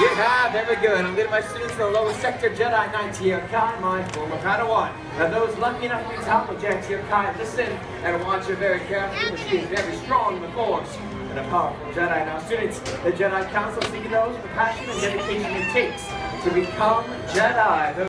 Yeah, very good. I'm getting my students to the lower sector Jedi Knight here, Kai, my former Padawan. Now those lucky enough to be top to here, Kai, listen and watch her very carefully, but she very strong in the Force and a powerful Jedi. Now students, the Jedi Council seeking those with the passion and dedication it takes to become Jedi.